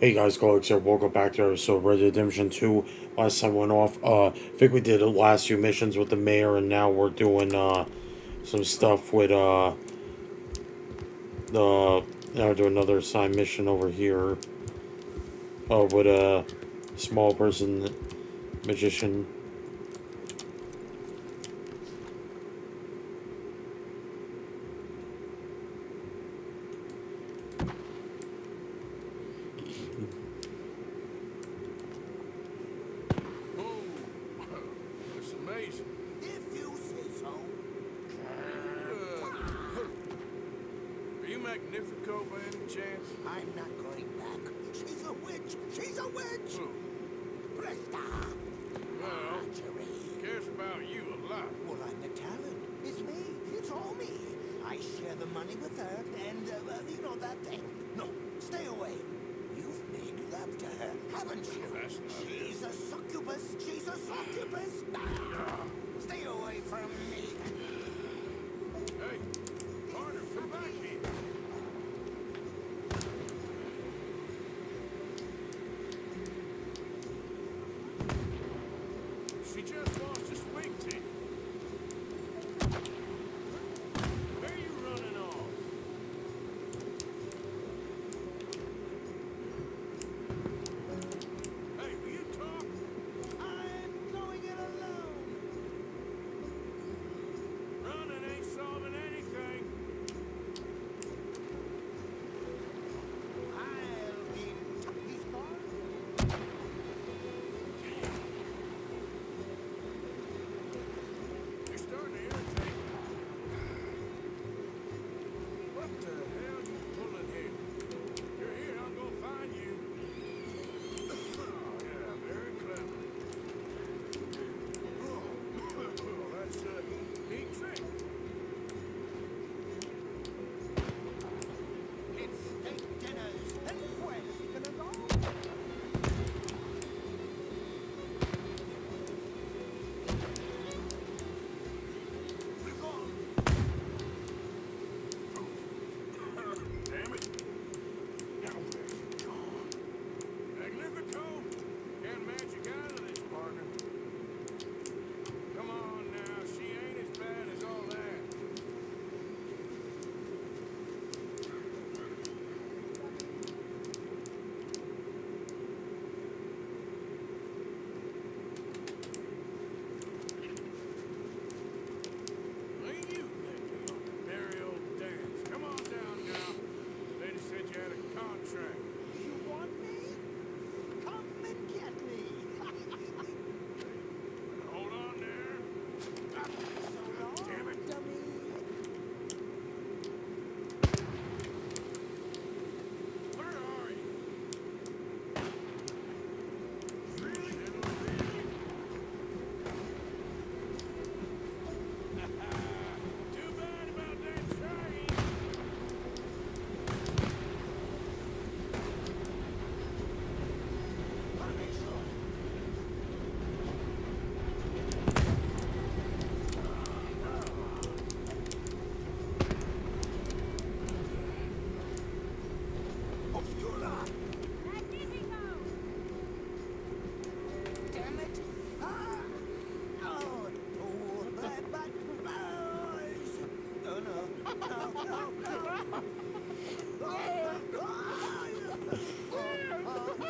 Hey guys, Claylex here. Welcome back to episode Red Redemption 2. Last time went off, uh, I think we did the last few missions with the mayor, and now we're doing, uh, some stuff with, uh, the, now we do another assigned mission over here, uh, with a small person magician. you. She's a succubus. She's a succubus. Stay away from me. Hey, partner, come back here.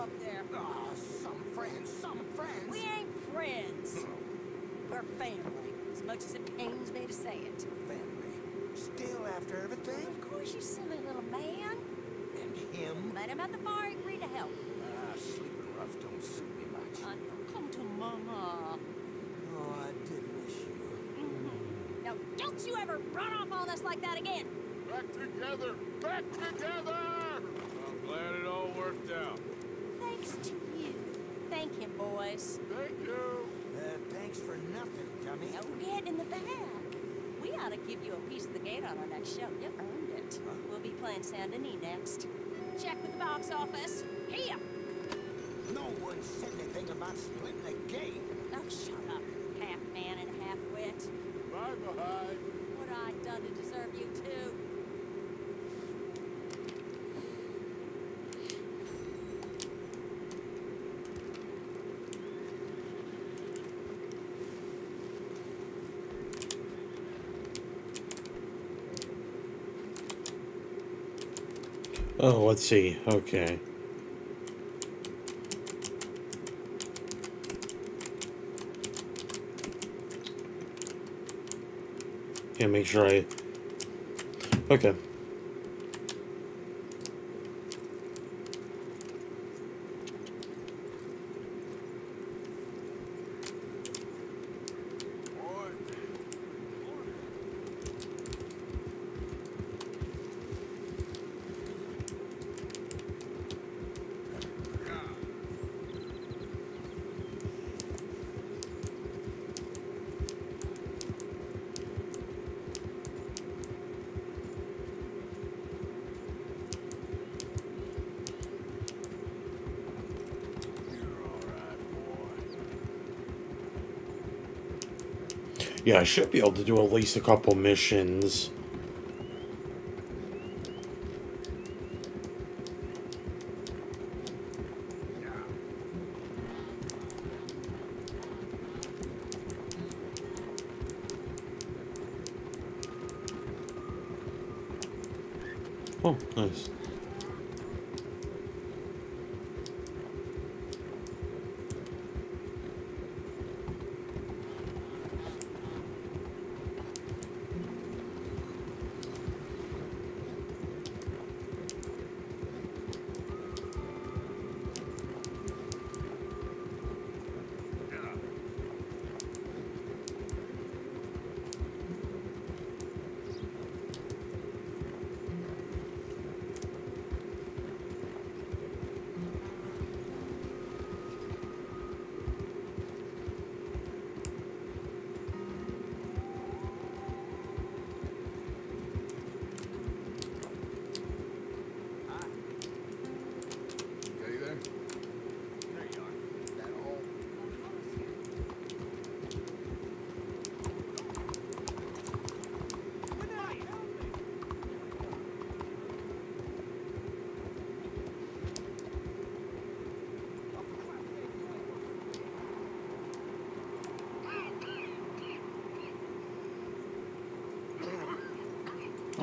up there. Oh, some friends, some friends. We ain't friends. We're family, as much as it pains me to say it. Family? Still after everything? Of course, you silly little man. And him? Met him at the bar, agree to help. Ah, sleeping rough don't suit me much. Uh, come to mama. Oh, I did miss you. Mm -hmm. Now, don't you ever run off on us like that again. Back together! Back together! I'm glad it all worked out. Thanks to you. Thank him, boys. Thank you. Uh, thanks for nothing, dummy. Now get in the bag. We ought to give you a piece of the gate on our next show. You earned it. We'll be playing Saint Denis next. Check with the box office. Here. No one said anything about splitting the game. Oh, shut up. Half man and half wit. Bye-bye. What I done to deserve you two? Oh, let's see. Okay. Yeah, make sure I. Okay. Yeah, I should be able to do at least a couple missions. Oh, nice.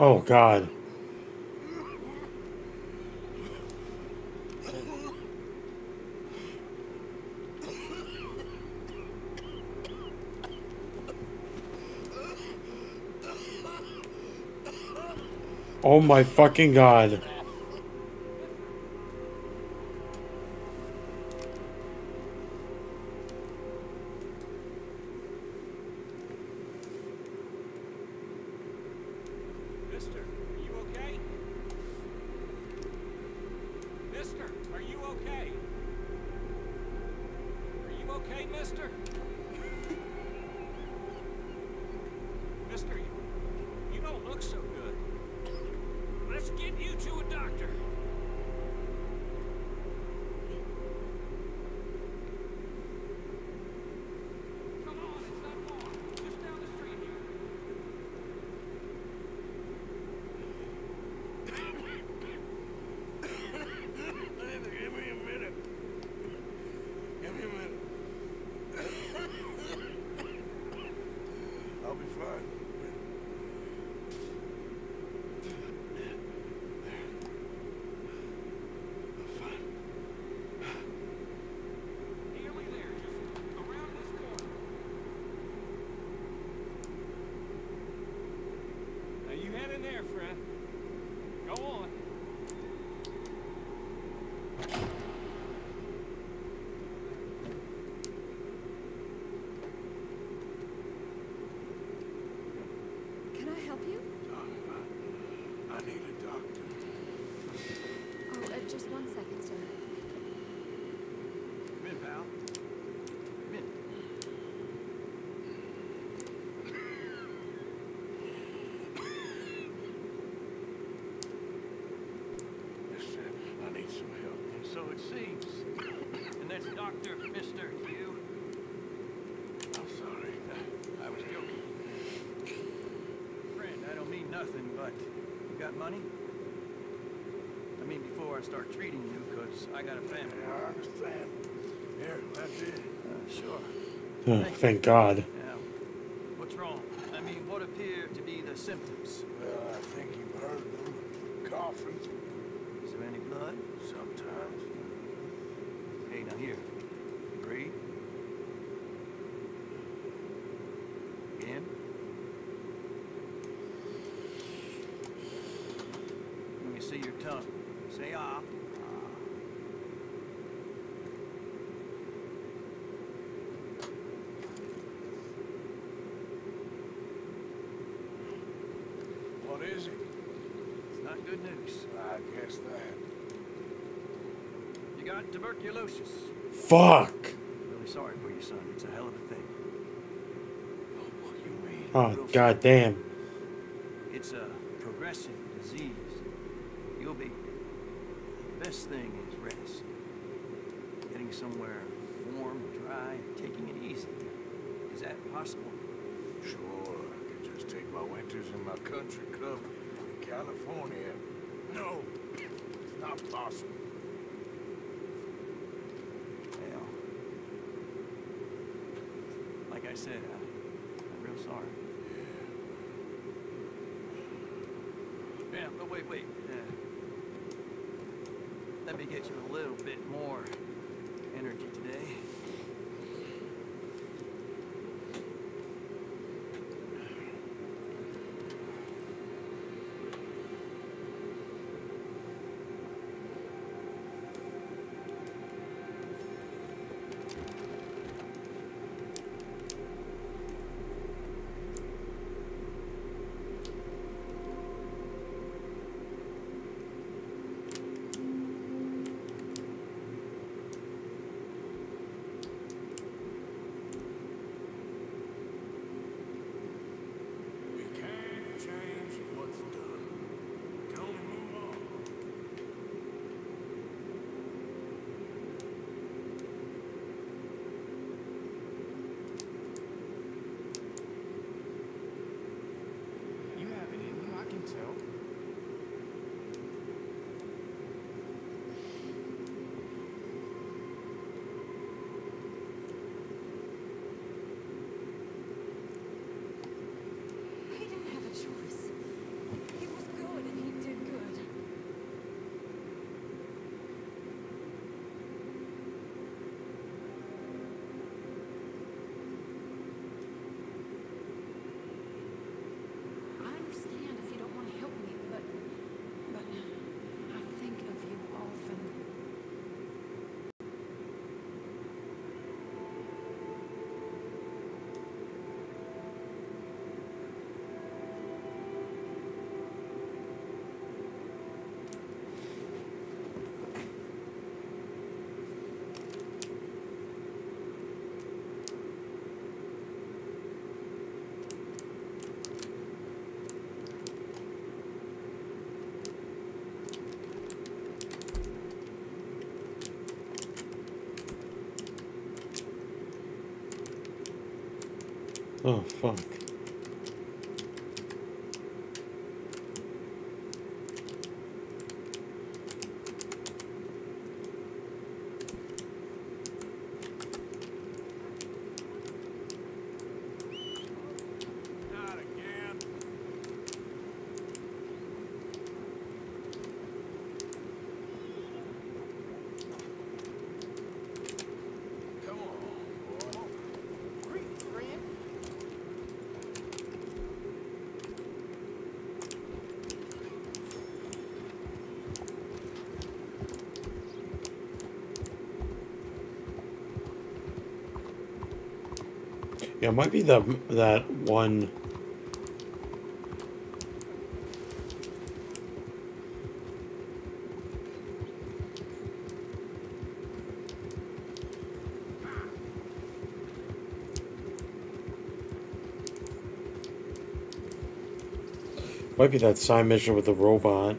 Oh, God. Oh my fucking god. Before I start treating you, because I got a family. Yeah, I understand. Here, that's it. Uh, sure. Oh, thank God. Now, what's wrong? I mean, what appear to be the symptoms? Well, I think you've heard them. Coughing Is there any blood? sometimes. Hey, now here. Breathe. Again. Let me see your tongue. Say ah. What is it? It's not good news. I guess that. You got tuberculosis. Fuck. Really sorry for you, son. It's a hell of a thing. What do you mean? Oh, god damn. It's a progressive disease. You'll be. Best thing is rest. Getting somewhere warm, dry, taking it easy. Is that possible? Sure, I could just take my winters in my country club in California. No, it's not possible. Well, like I said, I, I'm real sorry. Yeah, but wait, wait. Let me get you a little bit more Oh, fuck. Yeah, it might be that that one. Might be that side mission with the robot.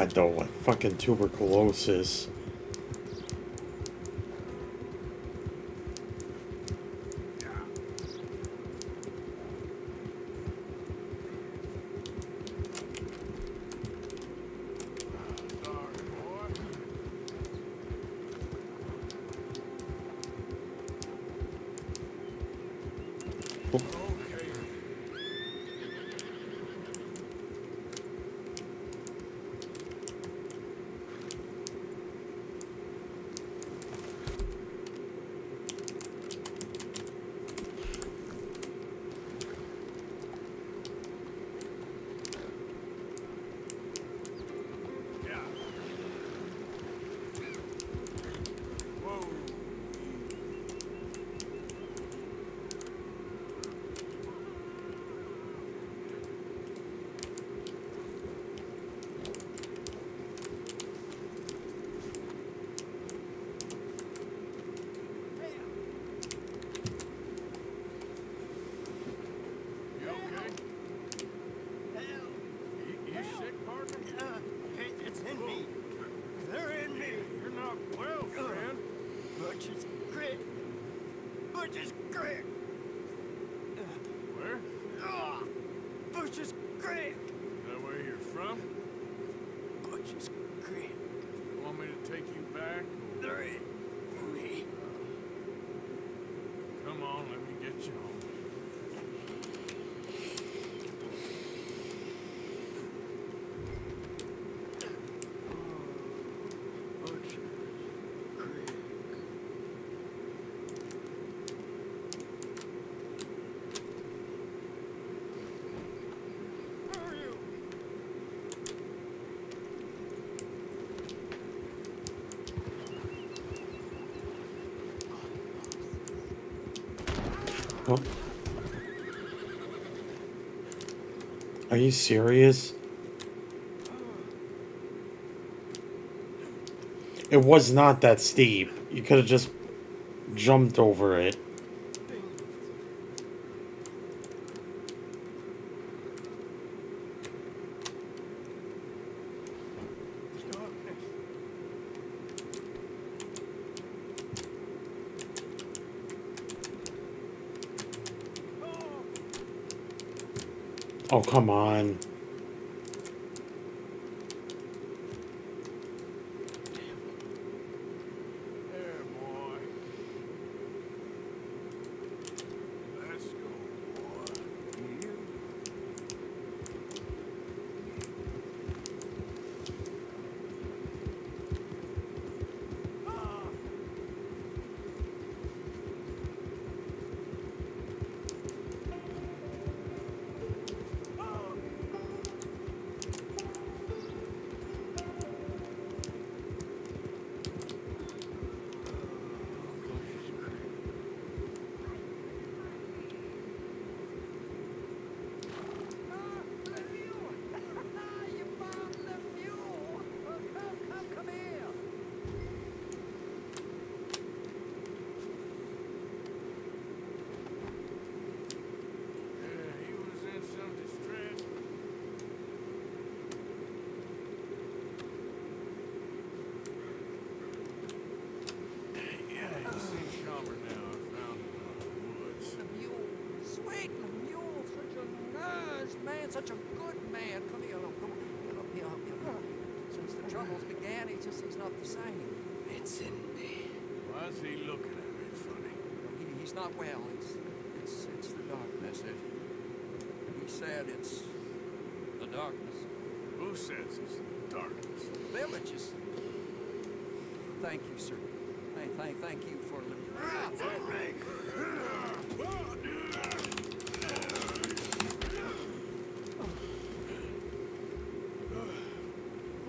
God, though, like fucking tuberculosis. You serious? It was not that steep. You could have just jumped over it. Darkness. Oh, come on. There, boy. Let's go, boy. man, such a good man. Come here, look, come on. Get up here, up here. Since the troubles began, he just, he's not the same. Vincent. Why's he looking at me funny? He, he's not well. It's, it's, it's the darkness. It, he said it's the darkness. Who says it's the darkness? Villages. Thank you, sir. Hey, thank, thank you for the.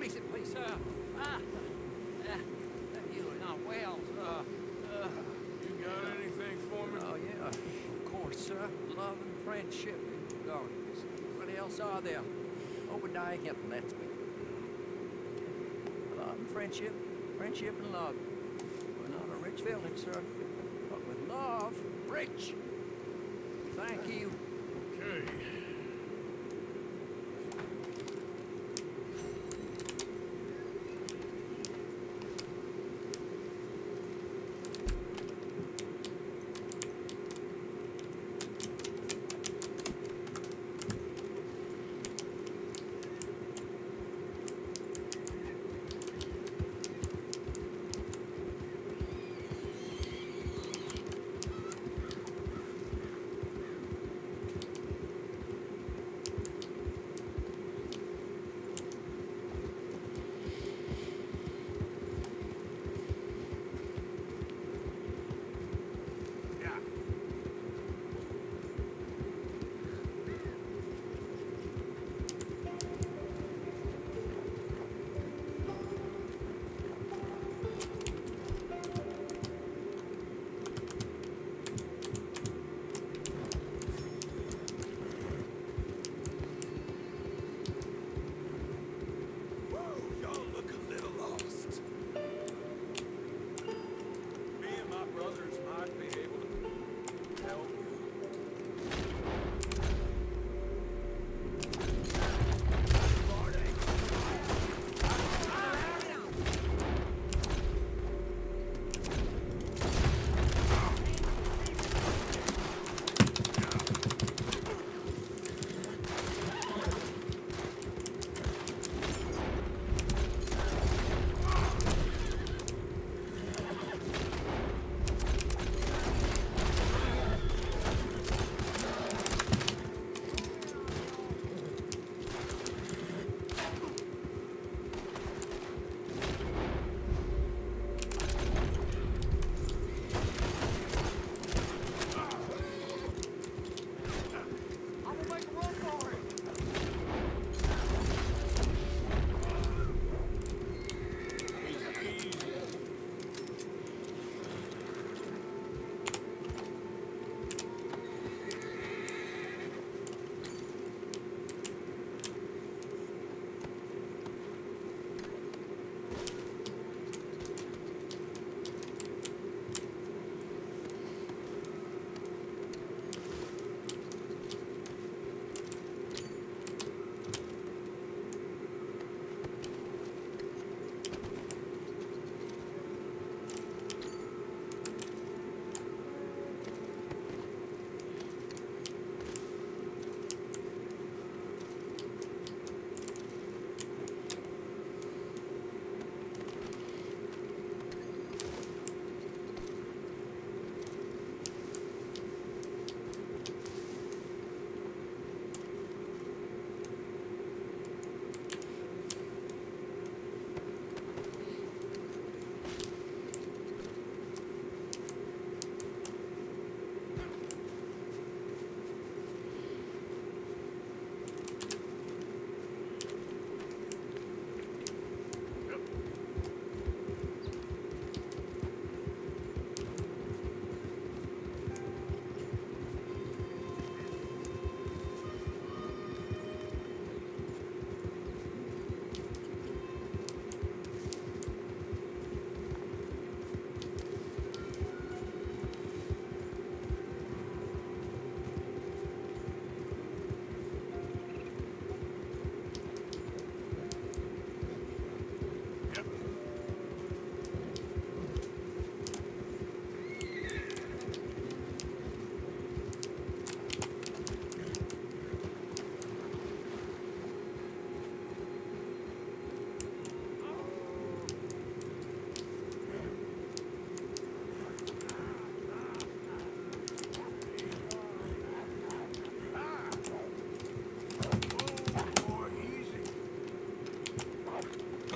Please, please, sir. Ah, ah, you are not well, sir. Uh, You got anything for me? oh, yeah, of course, sir. Love and friendship the darkness. What else are there? Obadiah Hinton, that's me. Love and friendship, friendship and love. We're not a rich village, sir, but with love, rich. Thank you. Okay.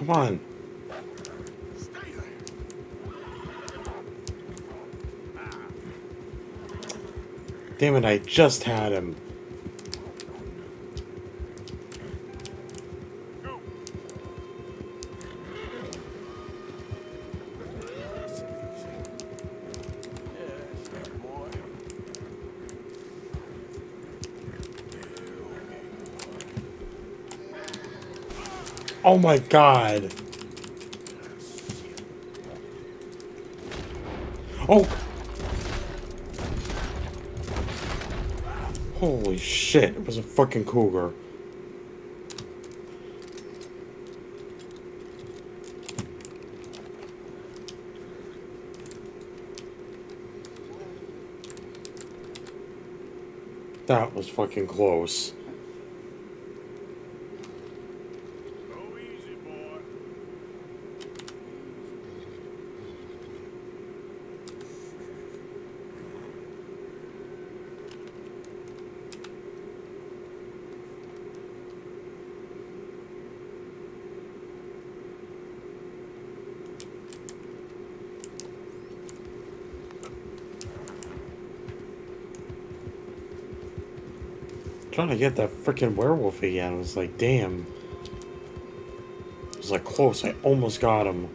Come on. Damn it, I just had him. Oh my god. Oh! Holy shit, it was a fucking cougar. That was fucking close. Trying to get that freaking werewolf again. I was like, damn. It was like close. I almost got him.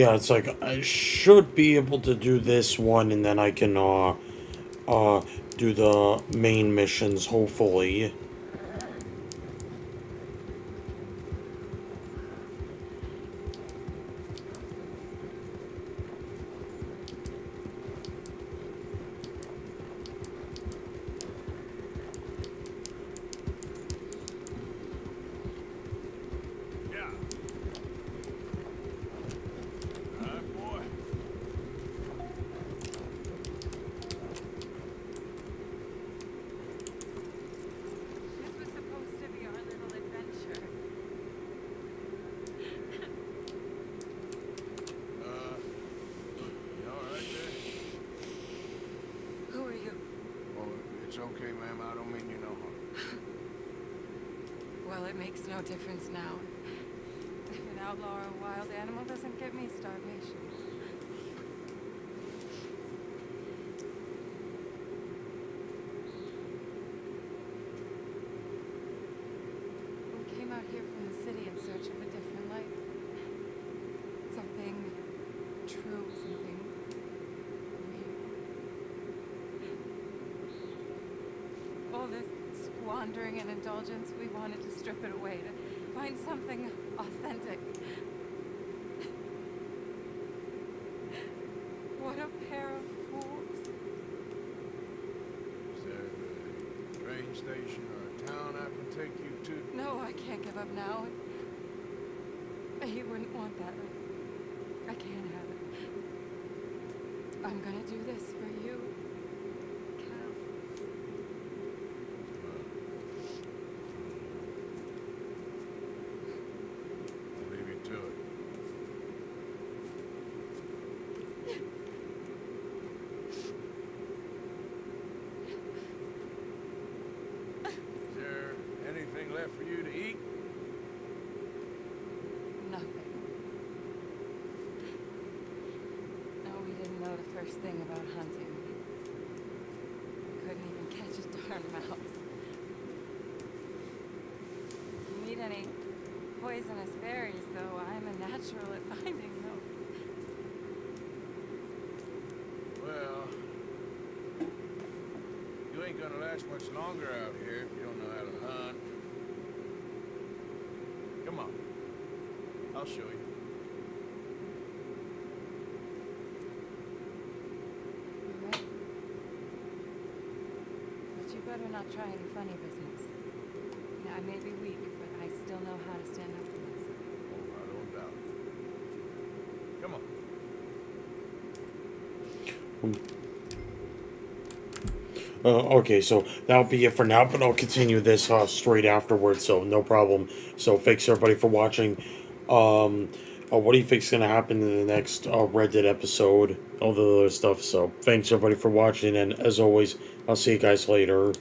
Yeah, it's like I should be able to do this one and then I can uh uh do the main missions hopefully. Yeah. All right, boy. This was supposed to be our little adventure. Uh, you all right there? Who are you? Oh, it's okay, ma'am. I don't mean you no harm. Well, it makes no difference now. If an outlaw or a wild animal doesn't get me, starvation. We came out here from the city in search of a different life. Something true, something real. All this squandering and indulgence, we wanted to strip it away, to find something authentic. What a pair of fools. Is there a train station or a town I can take you to? No, I can't give up now. He wouldn't want that. I can't have it. I'm gonna do this for you, Cal. I'll leave you to it. Is there anything left for you to eat? Nothing. No, we didn't know the first thing about hunting. We couldn't even catch a darn mouse. Poisonous berries, though, I'm a natural at finding those. Well, you ain't gonna last much longer out here if you don't know how to hunt. Come on. I'll show you. You right? But you better not try any funny business. Now, I may be weak, but I still know how to stand up for myself. Oh, I don't doubt it. Come on. Uh, okay, so that'll be it for now, but I'll continue this uh, straight afterwards, so no problem. So thanks everybody for watching. Um, uh, what do you think's gonna happen in the next uh, Red Dead episode? All the other stuff. So thanks everybody for watching, and as always, I'll see you guys later.